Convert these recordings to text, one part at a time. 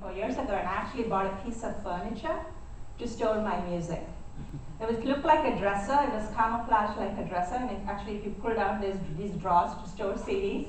four years ago, and I actually bought a piece of furniture to store my music. It would look like a dresser, it was camouflaged like a dresser, and it actually if you pull down these, these drawers to store CDs,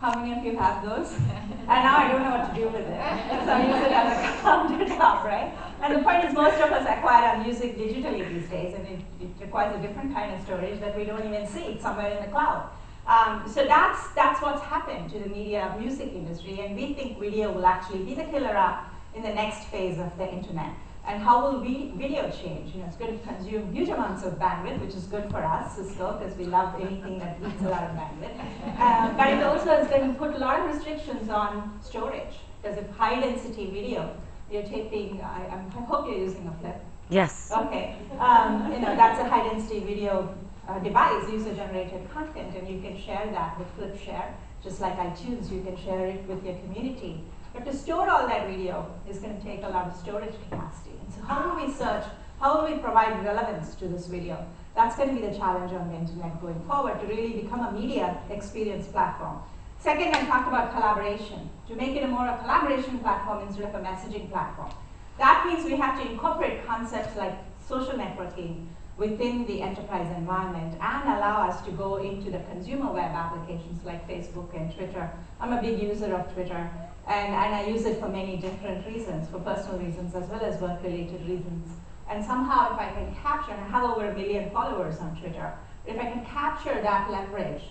how many of you have those? and now I don't know what to do with it. So I use it as a countertop, right? And the point is most of us acquire our music digitally these days, and it, it requires a different kind of storage that we don't even see. It's somewhere in the cloud. Um, so that's, that's what's happened to the media music industry, and we think video will actually be the killer app in the next phase of the internet. And how will we, video change? You know, it's going to consume huge amounts of bandwidth, which is good for us, Cisco, because we love anything that eats a lot of bandwidth. Uh, but it also is going to put a lot of restrictions on storage. Because if high density video, you're taping, I, I hope you're using a flip. Yes. Okay. Um, you know, that's a high density video uh, device, user generated content, and you can share that with FlipShare, just like iTunes, you can share it with your community. But to store all that video is going to take a lot of storage capacity. And so how do we search, how do we provide relevance to this video? That's going to be the challenge on the internet going forward to really become a media experience platform. Second, I talked about collaboration, to make it a more a collaboration platform instead of a messaging platform. That means we have to incorporate concepts like social networking within the enterprise environment and allow us to go into the consumer web applications like Facebook and Twitter. I'm a big user of Twitter and, and I use it for many different reasons, for personal reasons as well as work-related reasons. And somehow if I can capture, and I have over a million followers on Twitter, if I can capture that leverage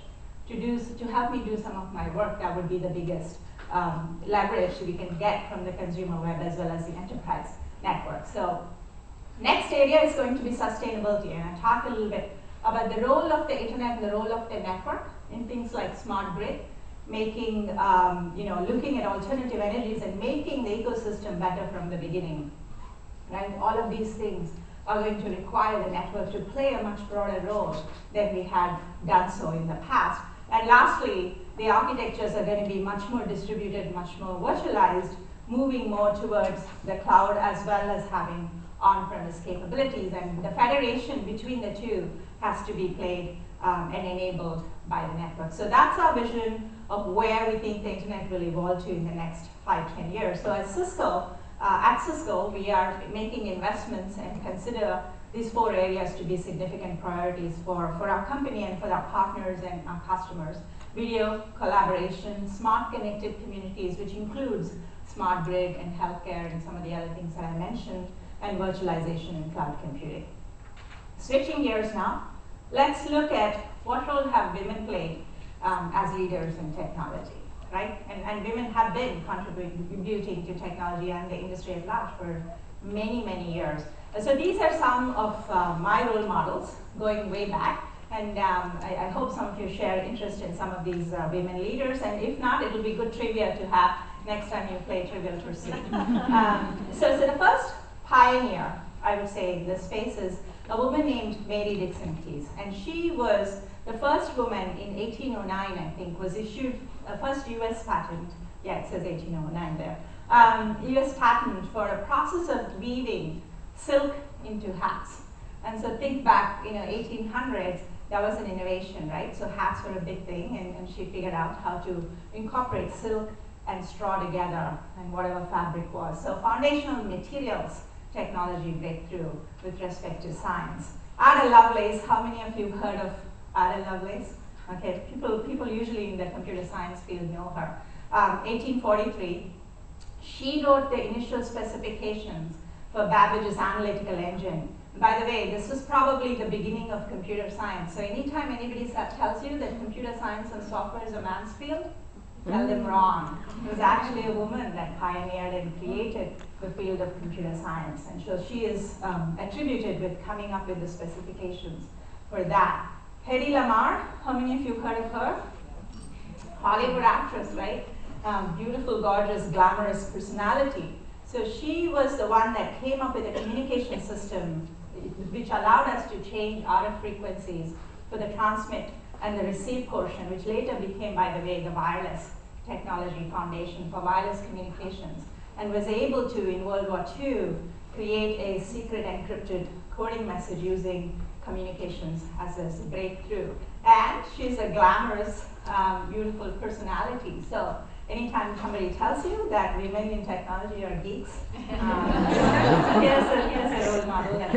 to, do, to help me do some of my work, that would be the biggest um, leverage we can get from the consumer web as well as the enterprise network. So next area is going to be sustainability, and I talked a little bit about the role of the internet and the role of the network in things like smart grid, making, um, you know, looking at alternative energies and making the ecosystem better from the beginning. Right? All of these things are going to require the network to play a much broader role than we had done so in the past. And lastly, the architectures are going to be much more distributed, much more virtualized, moving more towards the cloud as well as having on-premise capabilities. And the federation between the two has to be played um, and enabled by the network. So that's our vision of where we think the internet will evolve to in the next five, ten years. So as Cisco, uh, at Cisco, we are making investments and consider these four areas to be significant priorities for, for our company and for our partners and our customers. Video, collaboration, smart connected communities, which includes smart grid and healthcare and some of the other things that I mentioned, and virtualization and cloud computing. Switching gears now, let's look at what role have women played um, as leaders in technology, right? And, and women have been contributing to technology and the industry at large for many, many years. So these are some of uh, my role models going way back. And um, I, I, hope some of you share interest in some of these uh, women leaders. And if not, it'll be good trivia to have next time you play Trivial Pursuit. um, so, so the first pioneer, I would say, in this space is a woman named Mary Dixon Kies. And she was the first woman in 1809, I think, was issued a first US patent. Yeah, it says 1809 there. Um, US patent for a process of weaving silk into hats. And so think back, you know, 1800s, that was an innovation, right? So hats were a big thing, and, and she figured out how to incorporate silk and straw together and whatever fabric was. So foundational materials technology breakthrough with respect to science. Ada Lovelace, how many of you heard of Ada Lovelace? Okay, people, people usually in the computer science field know her. Um, 1843, she wrote the initial specifications for Babbage's analytical engine. By the way, this was probably the beginning of computer science. So anytime anybody tells you that computer science and software is a man's field, tell them wrong. It was actually a woman that pioneered and created the field of computer science. And so she is um, attributed with coming up with the specifications for that. Hedy Lamarr, how many of you heard of her? Hollywood actress, right? Um, beautiful, gorgeous, glamorous personality. So she was the one that came up with a communication system which allowed us to change RF frequencies for the transmit and the receive portion, which later became, by the way, the wireless technology foundation for wireless communications, and was able to, in World War II, create a secret encrypted coding message using communications as a breakthrough. And she's a glamorous, um, beautiful personality. So anytime somebody tells you that women in technology are geeks, um, here's, a, here's a role model that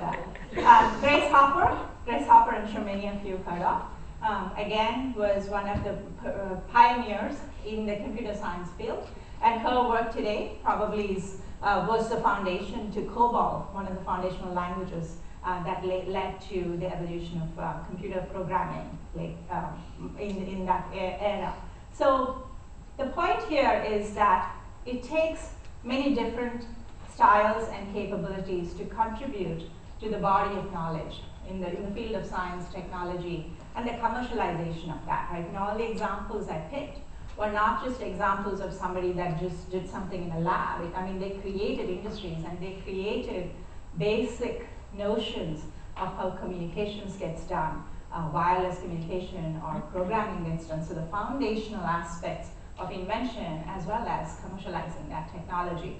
that. Uh, Grace Hopper, Grace Hopper, I'm sure many of you heard of, um, again, was one of the uh, pioneers in the computer science field. And her work today probably is, uh, was the foundation to COBOL, one of the foundational languages uh, that led to the evolution of uh, computer programming like, um, in, in that era. So the point here is that it takes many different styles and capabilities to contribute to the body of knowledge in the, in the field of science, technology, and the commercialization of that, right? And all the examples I picked were not just examples of somebody that just did something in a lab. I mean, they created industries and they created basic notions of how communications gets done, uh, wireless communication or programming gets done. So the foundational aspects of invention as well as commercializing that technology.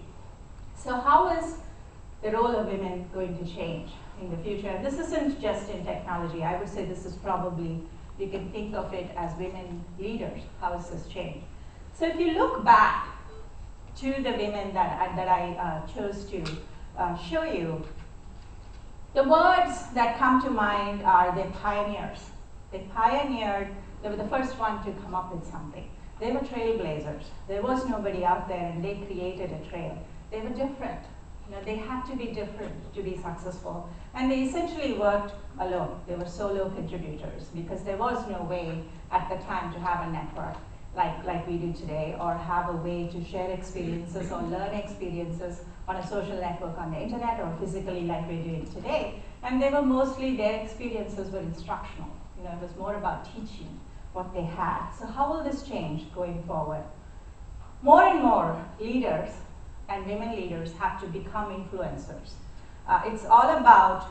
So how is the role of women going to change in the future? And this isn't just in technology. I would say this is probably, you can think of it as women leaders. How has this changed? So if you look back to the women that, I, that I uh, chose to uh, show you, the words that come to mind are the pioneers. They pioneered, they were the first one to come up with something. They were trailblazers. There was nobody out there and they created a trail. They were different. You know, they had to be different to be successful. And they essentially worked alone. They were solo contributors because there was no way at the time to have a network like, like we do today or have a way to share experiences or learn experiences on a social network on the internet or physically like we're doing today. And they were mostly, their experiences were instructional. You know, it was more about teaching what they had. So how will this change going forward? More and more leaders and women leaders have to become influencers. Uh, it's all about,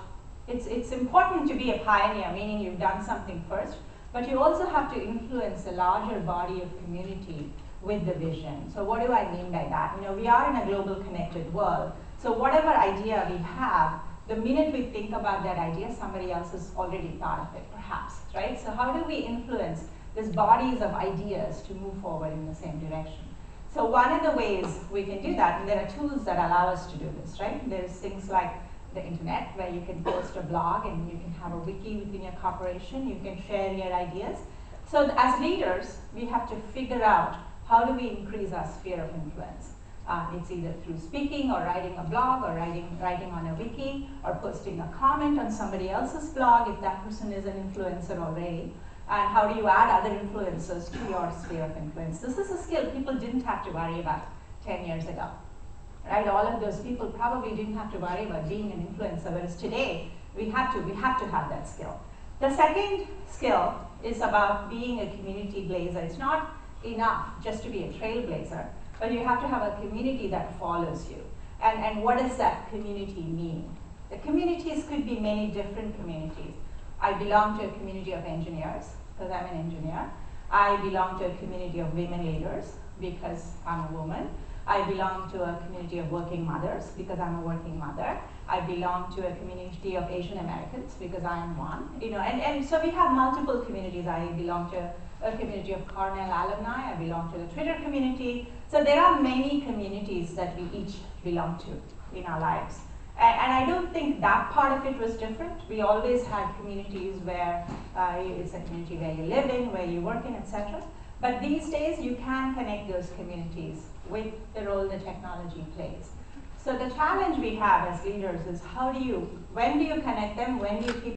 it's, it's important to be a pioneer, meaning you've done something first, but you also have to influence a larger body of community with the vision. So what do I mean by that? You know, we are in a global connected world. So whatever idea we have, the minute we think about that idea, somebody else has already thought of it, perhaps, right? So how do we influence these bodies of ideas to move forward in the same direction? So one of the ways we can do that, and there are tools that allow us to do this, right? There's things like the internet where you can post a blog and you can have a wiki within your corporation, you can share your ideas. So as leaders, we have to figure out how do we increase our sphere of influence. Uh, it's either through speaking or writing a blog or writing, writing on a wiki or posting a comment on somebody else's blog if that person is an influencer already and how do you add other influences to your sphere of influence. This is a skill people didn't have to worry about 10 years ago. Right? All of those people probably didn't have to worry about being an influencer, whereas today we have to, we have to have that skill. The second skill is about being a community blazer. It's not enough just to be a trailblazer, but you have to have a community that follows you. And, and what does that community mean? The communities could be many different communities. I belong to a community of engineers because I'm an engineer. I belong to a community of women leaders because I'm a woman. I belong to a community of working mothers because I'm a working mother. I belong to a community of Asian Americans because I am one. You know, and, and so we have multiple communities. I belong to a community of Cornell alumni. I belong to the Twitter community. So there are many communities that we each belong to in our lives. And, and, I don't think that part of it was different. We always had communities where uh, it's a community where you live in, where you work in, etc. But these days, you can connect those communities with the role the technology plays. So the challenge we have as leaders is how do you, when do you connect them, when do you keep